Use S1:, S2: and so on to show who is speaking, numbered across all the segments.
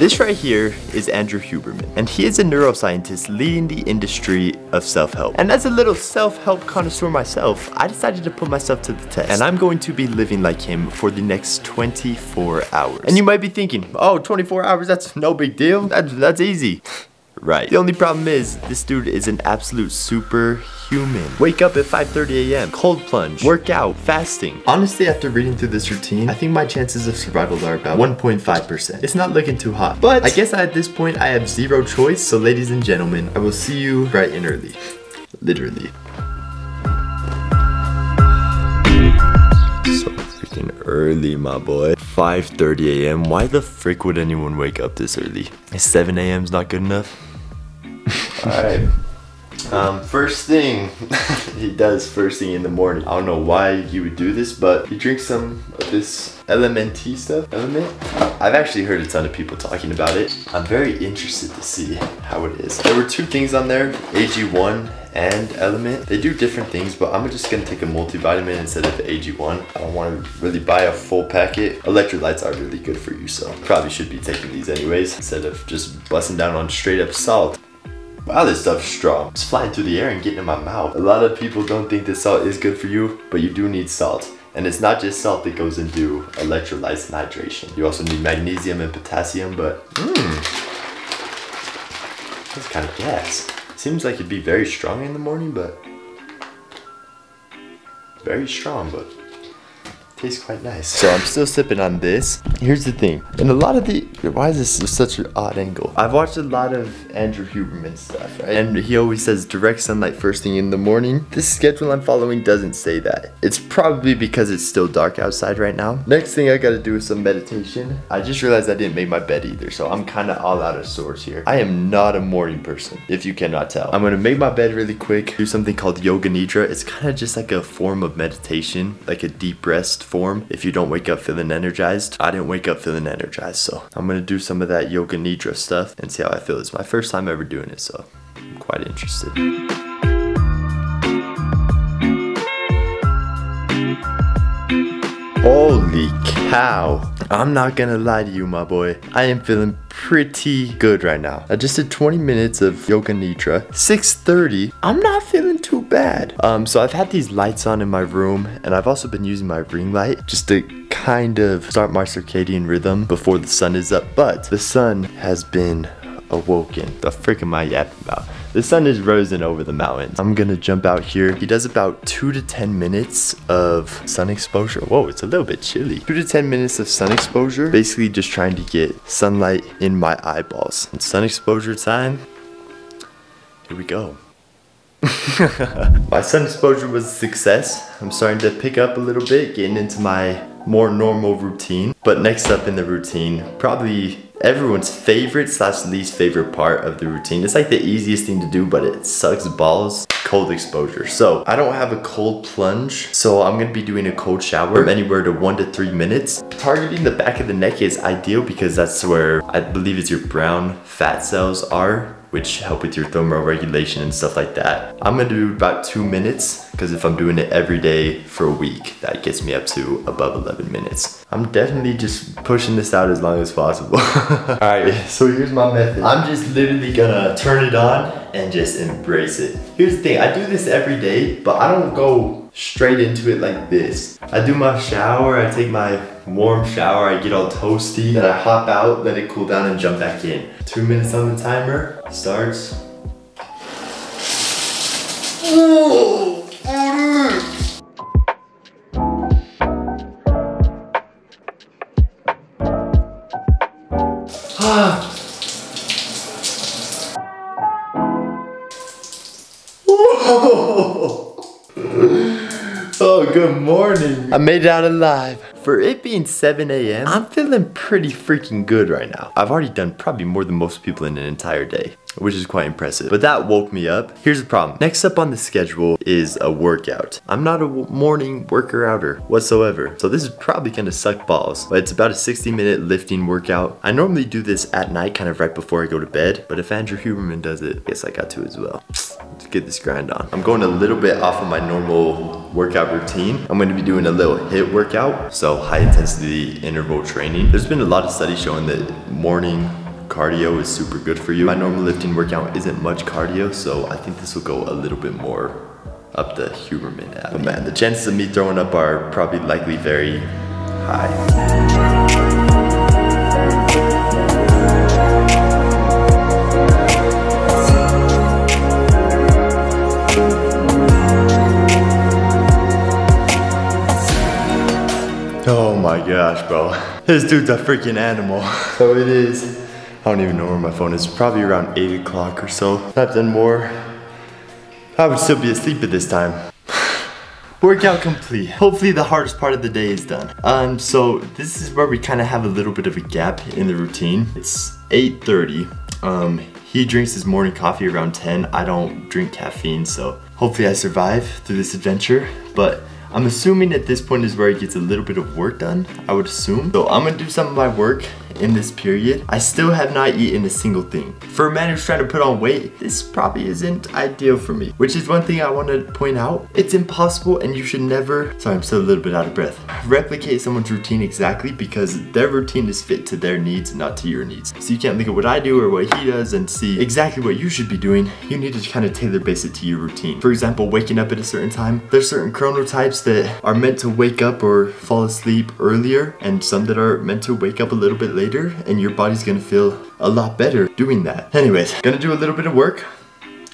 S1: This right here is Andrew Huberman, and he is a neuroscientist leading the industry of self-help. And as a little self-help connoisseur myself, I decided to put myself to the test, and I'm going to be living like him for the next 24 hours. And you might be thinking, oh, 24 hours, that's no big deal, that's, that's easy. Right. The only problem is, this dude is an absolute superhuman. Wake up at 5.30 a.m., cold plunge, work out, fasting. Honestly, after reading through this routine, I think my chances of survival are about 1.5%. It's not looking too hot. But I guess at this point, I have zero choice. So ladies and gentlemen, I will see you bright and early. Literally. So freaking early, my boy. 5.30 a.m. Why the frick would anyone wake up this early? 7 a.m. is not good enough? Alright. Um, first thing he does first thing in the morning. I don't know why he would do this, but he drinks some of this LMNT stuff. Element? I've actually heard a ton of people talking about it. I'm very interested to see how it is. There were two things on there, AG1 and Element. They do different things, but I'm just gonna take a multivitamin instead of the AG1. I don't wanna really buy a full packet. Electrolytes are really good for you, so probably should be taking these anyways, instead of just busting down on straight up salt. Wow, this stuff's strong. It's flying through the air and getting in my mouth. A lot of people don't think that salt is good for you, but you do need salt. And it's not just salt that goes into electrolytes and hydration. You also need magnesium and potassium, but mmm. That's kind of gas. Seems like it'd be very strong in the morning, but very strong, but tastes quite nice. So I'm still sipping on this. Here's the thing, and a lot of the, why is this such an odd angle? I've watched a lot of Andrew Huberman stuff, right? And he always says direct sunlight first thing in the morning. This schedule I'm following doesn't say that. It's probably because it's still dark outside right now. Next thing I gotta do is some meditation. I just realized I didn't make my bed either, so I'm kinda all out of sorts here. I am not a morning person, if you cannot tell. I'm gonna make my bed really quick, do something called Yoga Nidra. It's kinda just like a form of meditation, like a deep rest form if you don't wake up feeling energized. I didn't wake up feeling energized, so I'm gonna do some of that yoga nidra stuff and see how I feel. It's my first time ever doing it, so I'm quite interested. Holy cow. I'm not gonna lie to you, my boy. I am feeling pretty good right now. I just did 20 minutes of yoga nidra. 6.30, I'm not feeling too bad. Um, so I've had these lights on in my room and I've also been using my ring light just to kind of start my circadian rhythm before the sun is up. But the sun has been awoken. The frick am I yapping about? The sun is risen over the mountains. I'm gonna jump out here. He does about two to 10 minutes of sun exposure. Whoa, it's a little bit chilly. Two to 10 minutes of sun exposure. Basically just trying to get sunlight in my eyeballs. And sun exposure time, here we go. my sun exposure was a success. I'm starting to pick up a little bit, getting into my more normal routine. But next up in the routine, probably everyone's favorite slash least favorite part of the routine. It's like the easiest thing to do, but it sucks balls. Cold exposure. So I don't have a cold plunge, so I'm gonna be doing a cold shower from anywhere to one to three minutes. Targeting the back of the neck is ideal because that's where I believe it's your brown fat cells are which help with your thermoregulation and stuff like that. I'm gonna do about two minutes because if I'm doing it every day for a week, that gets me up to above 11 minutes. I'm definitely just pushing this out as long as possible. All right, so here's my method. I'm just literally gonna turn it on and just embrace it. Here's the thing, I do this every day, but I don't go straight into it like this. I do my shower, I take my warm shower, I get all toasty, then I hop out, let it cool down and jump back in. Two minutes on the timer, starts. oh, good morning. I made it out alive. For it being 7 a.m., I'm feeling pretty freaking good right now. I've already done probably more than most people in an entire day which is quite impressive. But that woke me up. Here's the problem. Next up on the schedule is a workout. I'm not a morning worker outer whatsoever. So this is probably gonna suck balls, but it's about a 60 minute lifting workout. I normally do this at night, kind of right before I go to bed. But if Andrew Huberman does it, I guess I got to as well. Let's get this grind on. I'm going a little bit off of my normal workout routine. I'm gonna be doing a little HIIT workout. So high intensity interval training. There's been a lot of studies showing that morning cardio is super good for you. My normal lifting workout isn't much cardio, so I think this will go a little bit more up the Huberman avenue. But man, the chances of me throwing up are probably likely very high. Oh my gosh, bro. This dude's a freaking animal. So it is. I don't even know where my phone is. Probably around 8 o'clock or so. I've done more. I would still be asleep at this time. Workout complete. Hopefully the hardest part of the day is done. Um, so this is where we kind of have a little bit of a gap in the routine. It's 8.30. Um, he drinks his morning coffee around 10. I don't drink caffeine, so hopefully I survive through this adventure. But I'm assuming at this point is where he gets a little bit of work done, I would assume. So I'm gonna do some of my work in this period. I still have not eaten a single thing. For a man who's trying to put on weight, this probably isn't ideal for me. Which is one thing I want to point out. It's impossible and you should never, sorry I'm still a little bit out of breath, replicate someone's routine exactly because their routine is fit to their needs, not to your needs. So you can't look at what I do or what he does and see exactly what you should be doing. You need to kind of tailor base it to your routine. For example, waking up at a certain time. There's certain chronotypes that are meant to wake up or fall asleep earlier and some that are meant to wake up a little bit later and your body's gonna feel a lot better doing that. Anyways, gonna do a little bit of work,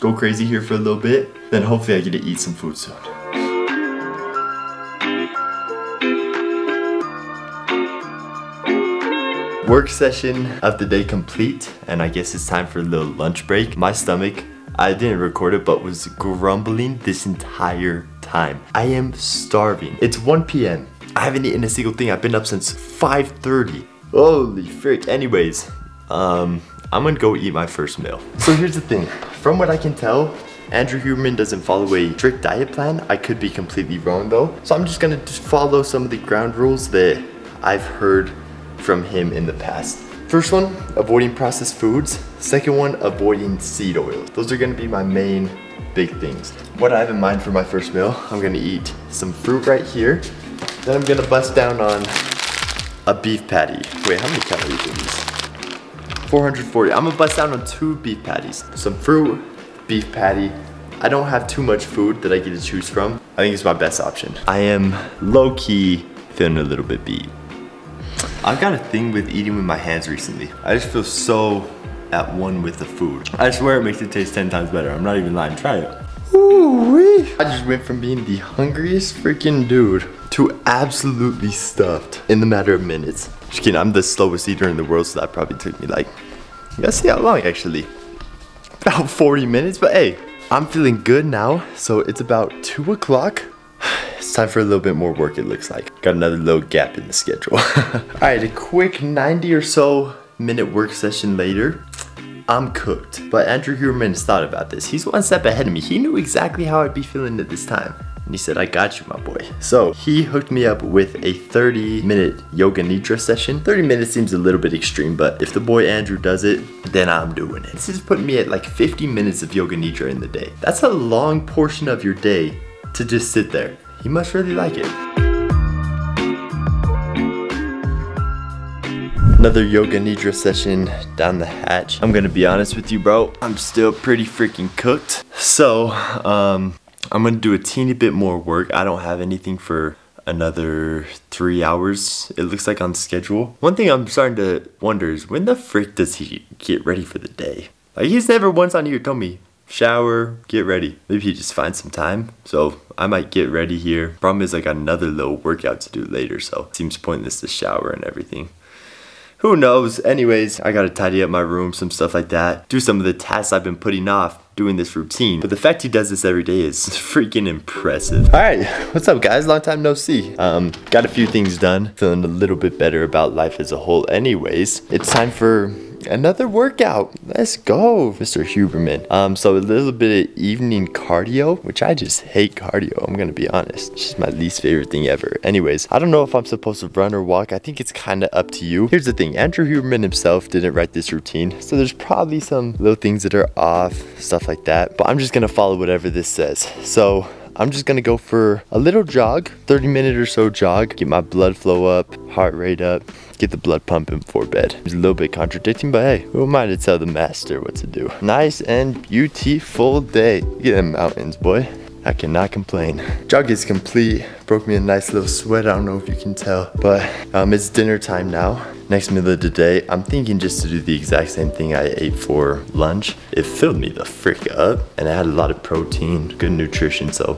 S1: go crazy here for a little bit, then hopefully I get to eat some food soon. Work session of the day complete, and I guess it's time for a little lunch break. My stomach, I didn't record it, but was grumbling this entire time. I am starving. It's 1 p.m. I haven't eaten a single thing. I've been up since 5.30. Holy frick. Anyways, um, I'm gonna go eat my first meal. So here's the thing. From what I can tell, Andrew Huberman doesn't follow a strict diet plan. I could be completely wrong though. So I'm just gonna just follow some of the ground rules that I've heard from him in the past. First one, avoiding processed foods. Second one, avoiding seed oils. Those are gonna be my main big things. What I have in mind for my first meal, I'm gonna eat some fruit right here. Then I'm gonna bust down on a beef patty. Wait, how many calories are these? 440. I'm gonna bust down on two beef patties. Some fruit, beef patty. I don't have too much food that I get to choose from. I think it's my best option. I am low-key feeling a little bit beat. I've got a thing with eating with my hands recently. I just feel so at one with the food. I swear it makes it taste 10 times better. I'm not even lying, try it. Ooh, -wee. I just went from being the hungriest freaking dude to absolutely stuffed in the matter of minutes. Just kidding, I'm the slowest eater in the world, so that probably took me like, let's see how long actually. About 40 minutes, but hey, I'm feeling good now. So it's about two o'clock. It's time for a little bit more work, it looks like. Got another little gap in the schedule. All right, a quick 90 or so minute work session later. I'm cooked. But Andrew Huberman has thought about this. He's one step ahead of me. He knew exactly how I'd be feeling at this time. And he said, I got you, my boy. So he hooked me up with a 30 minute yoga nidra session. 30 minutes seems a little bit extreme, but if the boy Andrew does it, then I'm doing it. This is putting me at like 50 minutes of yoga nidra in the day. That's a long portion of your day to just sit there. He must really like it. Another yoga nidra session down the hatch. I'm gonna be honest with you, bro. I'm still pretty freaking cooked. So, um, I'm gonna do a teeny bit more work. I don't have anything for another three hours, it looks like on schedule. One thing I'm starting to wonder is when the frick does he get ready for the day? Like he's never once on here told me, shower, get ready. Maybe he just finds some time. So I might get ready here. Problem is I got another little workout to do later, so seems pointless to shower and everything who knows? Anyways, I gotta tidy up my room, some stuff like that. Do some of the tasks I've been putting off doing this routine. But the fact he does this every day is freaking impressive. All right, what's up guys? Long time no see. Um, got a few things done. Feeling a little bit better about life as a whole anyways. It's time for another workout. Let's go, Mr. Huberman. Um, so a little bit of evening cardio, which I just hate cardio. I'm gonna be honest. It's just my least favorite thing ever. Anyways, I don't know if I'm supposed to run or walk. I think it's kind of up to you. Here's the thing. Andrew Huberman himself didn't write this routine. So there's probably some little things that are off, stuff like that. But I'm just gonna follow whatever this says. So I'm just gonna go for a little jog, 30 minute or so jog, get my blood flow up, heart rate up, get the blood pumping before bed. It's a little bit contradicting, but hey, who am I to tell the master what to do? Nice and beautiful day. Look at them mountains, boy. I cannot complain. Jog is complete. Broke me a nice little sweat. I don't know if you can tell, but um, it's dinner time now. Next meal of the day, I'm thinking just to do the exact same thing I ate for lunch. It filled me the frick up and I had a lot of protein, good nutrition. So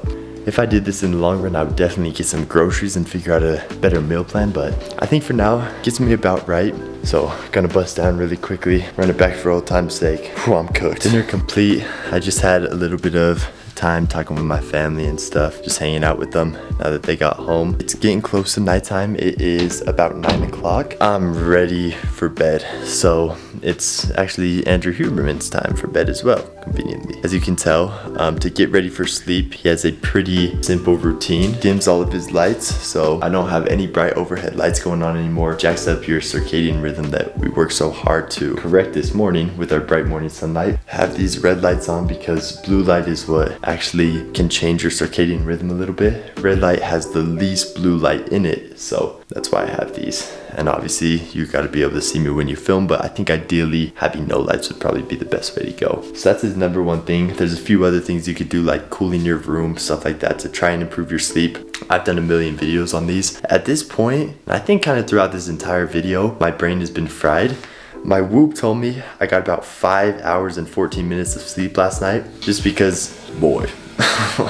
S1: if I did this in the long run, I would definitely get some groceries and figure out a better meal plan. But I think for now, gets me about right. So gonna bust down really quickly, run it back for old time's sake. Whew, I'm cooked. Dinner complete. I just had a little bit of time talking with my family and stuff, just hanging out with them now that they got home. It's getting close to nighttime. It is about nine o'clock. I'm ready for bed. So it's actually Andrew Huberman's time for bed as well, conveniently. As you can tell, um, to get ready for sleep, he has a pretty simple routine. Dims all of his lights, so I don't have any bright overhead lights going on anymore. Jacks up your circadian rhythm that we worked so hard to correct this morning with our bright morning sunlight. Have these red lights on because blue light is what actually can change your circadian rhythm a little bit. Red light has the least blue light in it, so that's why I have these. And obviously you gotta be able to see me when you film, but I think ideally having no lights would probably be the best way to go. So that's his number one thing. There's a few other things you could do like cooling your room, stuff like that to try and improve your sleep. I've done a million videos on these. At this point, I think kind of throughout this entire video, my brain has been fried. My Whoop told me I got about 5 hours and 14 minutes of sleep last night just because, boy.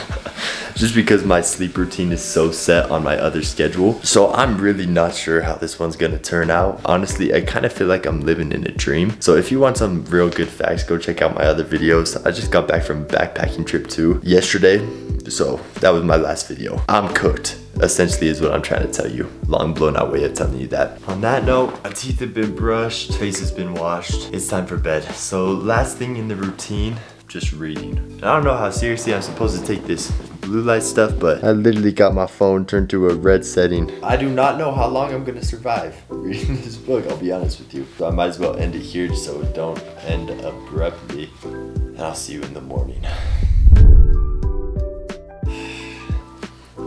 S1: just because my sleep routine is so set on my other schedule. So I'm really not sure how this one's gonna turn out. Honestly, I kind of feel like I'm living in a dream. So if you want some real good facts, go check out my other videos. I just got back from backpacking trip too yesterday. So that was my last video. I'm cooked essentially is what I'm trying to tell you. Long blown out way of telling you that. On that note, my teeth have been brushed, face has been washed. It's time for bed. So last thing in the routine, just reading. And I don't know how seriously I'm supposed to take this blue light stuff, but I literally got my phone turned to a red setting. I do not know how long I'm gonna survive reading this book, I'll be honest with you. So I might as well end it here just so it don't end abruptly. And I'll see you in the morning.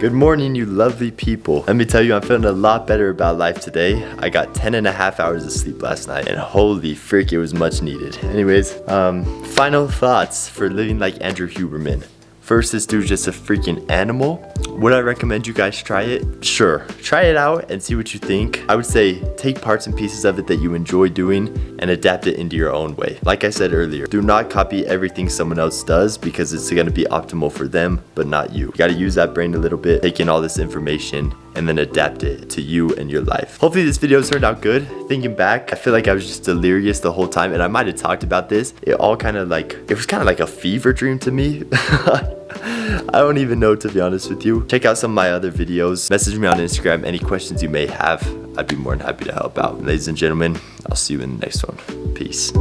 S1: Good morning, you lovely people. Let me tell you, I'm feeling a lot better about life today. I got 10 and a half hours of sleep last night, and holy freak, it was much needed. Anyways, um, final thoughts for living like Andrew Huberman. First, this dude's just a freaking animal. Would I recommend you guys try it? Sure, try it out and see what you think. I would say take parts and pieces of it that you enjoy doing and adapt it into your own way. Like I said earlier, do not copy everything someone else does because it's gonna be optimal for them, but not you. You gotta use that brain a little bit, take in all this information, and then adapt it to you and your life. Hopefully this video turned out good. Thinking back, I feel like I was just delirious the whole time and I might have talked about this. It all kind of like, it was kind of like a fever dream to me. I don't even know to be honest with you. Check out some of my other videos. Message me on Instagram any questions you may have. I'd be more than happy to help out. Ladies and gentlemen, I'll see you in the next one. Peace.